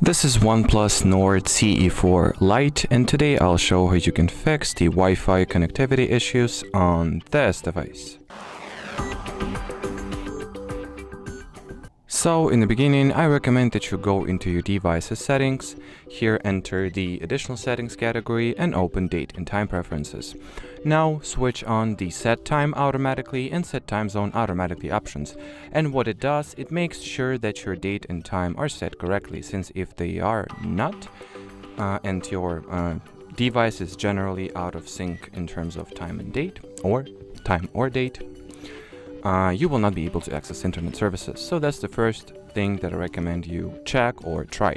This is OnePlus Nord CE4 Lite and today I'll show how you can fix the Wi-Fi connectivity issues on this device. So in the beginning, I recommend that you go into your device's settings. Here enter the additional settings category and open date and time preferences. Now switch on the set time automatically and set time zone automatically options. And what it does, it makes sure that your date and time are set correctly since if they are not uh, and your uh, device is generally out of sync in terms of time and date or time or date, uh, you will not be able to access internet services. So that's the first thing that I recommend you check or try.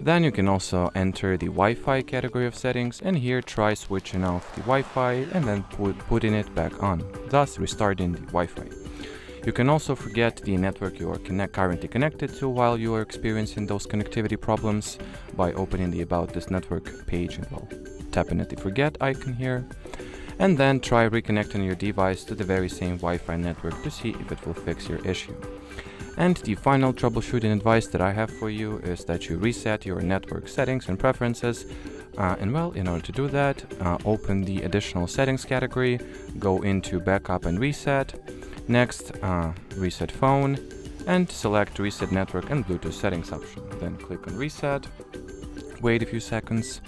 Then you can also enter the Wi-Fi category of settings and here try switching off the Wi-Fi and then put, putting it back on, thus restarting the Wi-Fi. You can also forget the network you are connect currently connected to while you are experiencing those connectivity problems by opening the About This Network page and well, tapping at the Forget icon here and then try reconnecting your device to the very same Wi-Fi network to see if it will fix your issue. And the final troubleshooting advice that I have for you is that you reset your network settings and preferences. Uh, and well, in order to do that, uh, open the additional settings category, go into backup and reset. Next, uh, reset phone and select reset network and Bluetooth settings option. Then click on reset, wait a few seconds,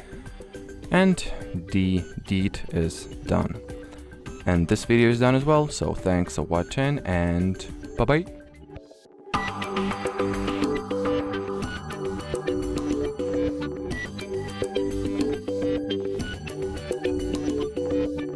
and the deed is done. And this video is done as well, so thanks for watching and bye bye.